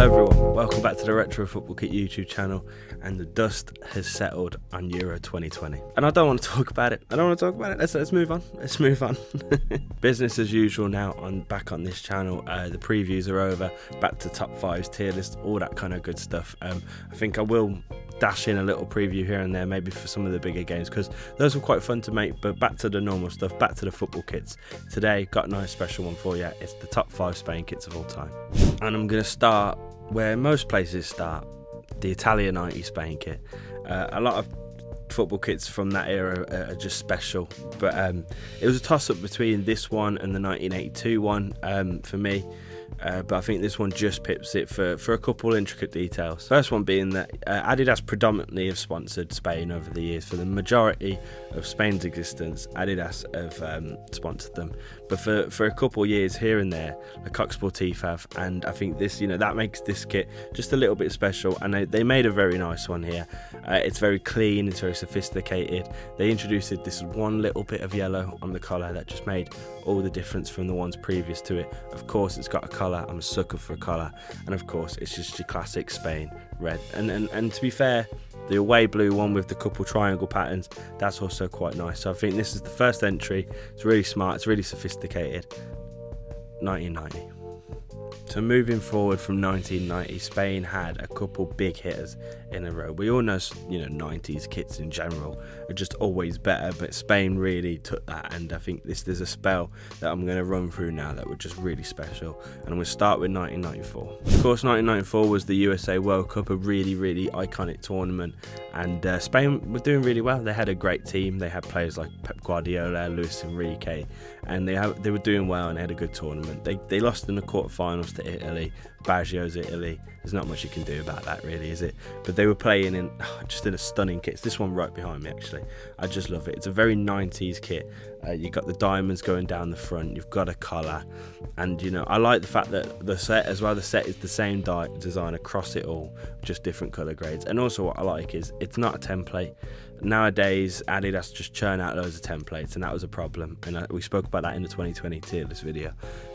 Hello everyone, welcome back to the Retro Football Kit YouTube channel and the dust has settled on Euro 2020 and I don't want to talk about it, I don't want to talk about it, let's, let's move on, let's move on. Business as usual now on back on this channel, uh, the previews are over, back to top 5s, tier list, all that kind of good stuff. Um, I think I will dash in a little preview here and there, maybe for some of the bigger games, because those were quite fun to make. But back to the normal stuff, back to the football kits. Today, got a nice special one for you. It's the top five Spain kits of all time. And I'm going to start where most places start the Italia 90 Spain kit. Uh, a lot of football kits from that era are just special. But um, it was a toss up between this one and the 1982 one um, for me. Uh, but I think this one just pips it for, for a couple intricate details. First one being that uh, Adidas predominantly have sponsored Spain over the years. For the majority of Spain's existence, Adidas have um, sponsored them. But for, for a couple years here and there, the Coq Sportif have, and I think this, you know, that makes this kit just a little bit special. And they, they made a very nice one here. Uh, it's very clean, it's very sophisticated. They introduced this one little bit of yellow on the collar that just made all the difference from the ones previous to it. Of course, it's got a colour. I'm a sucker for a colour, and of course, it's just your classic Spain red. And and and to be fair, the away blue one with the couple triangle patterns, that's also quite nice. So I think this is the first entry. It's really smart. It's really sophisticated. 1990. So moving forward from 1990, Spain had a couple big hitters in a row. We all know, you know, 90s kits in general are just always better, but Spain really took that. And I think this there's a spell that I'm going to run through now that were just really special. And I'm going to start with 1994. Of course, 1994 was the USA World Cup, a really, really iconic tournament, and uh, Spain were doing really well. They had a great team. They had players like Pep Guardiola, Luis Enrique, and they have, they were doing well and they had a good tournament. They they lost in the quarterfinals to Italy, Baggio's Italy. There's not much you can do about that, really, is it? But they were playing in just in a stunning kit. It's this one right behind me, actually. I just love it. It's a very 90s kit. Uh, you've got the diamonds going down the front. You've got a collar, and you know I like the fact that the set as well. The set is the same design across it all, just different color grades. And also what I like is it's not a template. Nowadays, Adidas just churn out loads of templates, and that was a problem. And uh, we spoke about that in the 2020 tier video.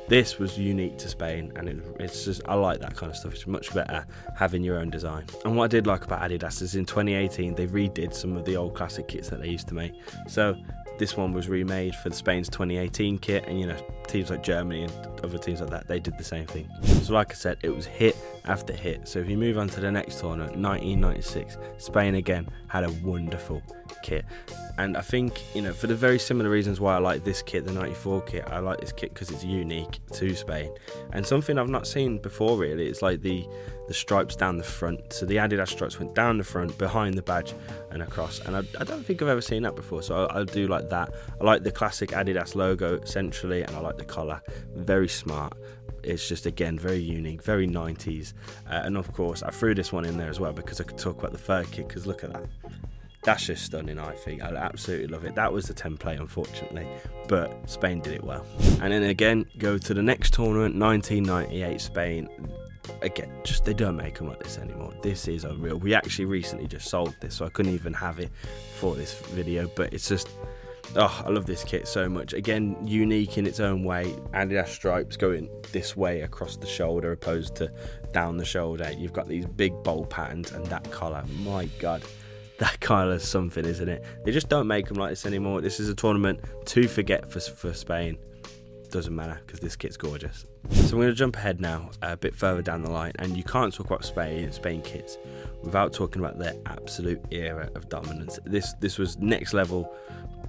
This was unique to Spain, and it, it's just I like that kind of stuff. It's much better having your own design. And what I did like about Adidas is in 2018 they redid some of the old classic kits that they used to make. So this one was remade for the Spain's 2018 kit, and you know, teams like Germany and other teams like that, they did the same thing. So, like I said, it was hit after hit. So, if you move on to the next tournament, 1996, Spain again had a wonderful kit. And I think, you know, for the very similar reasons why I like this kit, the 94 kit, I like this kit because it's unique to Spain. And something I've not seen before really, it's like the the stripes down the front. So the Adidas stripes went down the front, behind the badge, and across. And I, I don't think I've ever seen that before. So I, I, do like that. I like the classic Adidas logo centrally, and I like the collar. Very smart. It's just again very unique, very 90s. Uh, and of course, I threw this one in there as well because I could talk about the third kit. Because look at that. That's just stunning, I think. I absolutely love it. That was the template, unfortunately, but Spain did it well. And then again, go to the next tournament, 1998 Spain. Again, just they don't make them like this anymore. This is unreal. We actually recently just sold this, so I couldn't even have it for this video, but it's just Oh, I love this kit so much. Again, unique in its own way. Adidas stripes going this way across the shoulder opposed to down the shoulder. You've got these big bold patterns and that collar. My God, that kind of something, isn't it? They just don't make them like this anymore. This is a tournament to forget for, for Spain. Doesn't matter because this kit's gorgeous. So I'm going to jump ahead now a bit further down the line, and you can't talk about Spain Spain kits without talking about their absolute era of dominance. This this was next level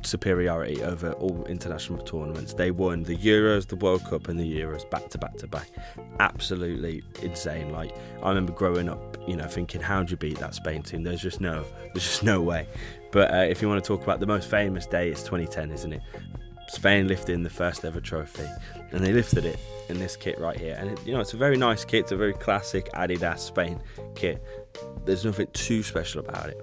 superiority over all international tournaments. They won the Euros, the World Cup, and the Euros back to back to back. Absolutely insane. Like I remember growing up, you know, thinking, how do you beat that Spain team? There's just no, there's just no way. But uh, if you want to talk about the most famous day, it's 2010, isn't it? Spain lifting the first ever trophy, and they lifted it in this kit right here. And it, you know, it's a very nice kit. It's a very classic Adidas Spain kit. There's nothing too special about it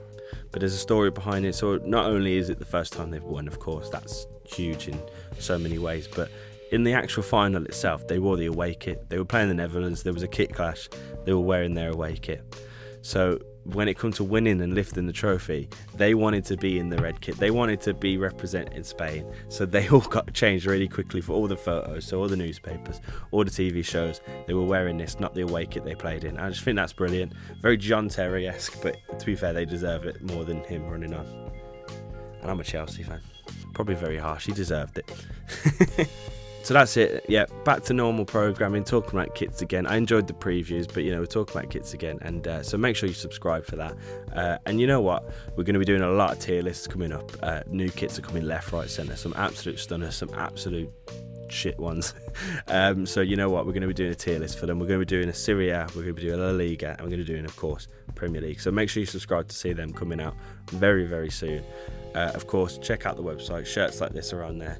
but there's a story behind it. So not only is it the first time they've won, of course, that's huge in so many ways, but in the actual final itself, they wore the away kit. They were playing the Netherlands. There was a kit clash. They were wearing their away kit. So when it comes to winning and lifting the trophy, they wanted to be in the red kit. They wanted to be representing Spain. So they all got changed really quickly for all the photos, so all the newspapers, all the TV shows. They were wearing this, not the away kit they played in. I just think that's brilliant. Very John Terry esque, but to be fair, they deserve it more than him running on. And I'm a Chelsea fan. Probably very harsh. He deserved it. So that's it. Yeah, back to normal programming, talking about kits again. I enjoyed the previews, but you know, we're talking about kits again. And uh, so make sure you subscribe for that. Uh, and you know what? We're going to be doing a lot of tier lists coming up. Uh, new kits are coming left, right, centre. Some absolute stunners, some absolute shit ones. um, so you know what? We're going to be doing a tier list for them. We're going to be doing a Serie A, we're going to be doing a La Liga, and we're going to be doing, of course, Premier League. So make sure you subscribe to see them coming out very, very soon. Uh, of course, check out the website. Shirts like this are on there.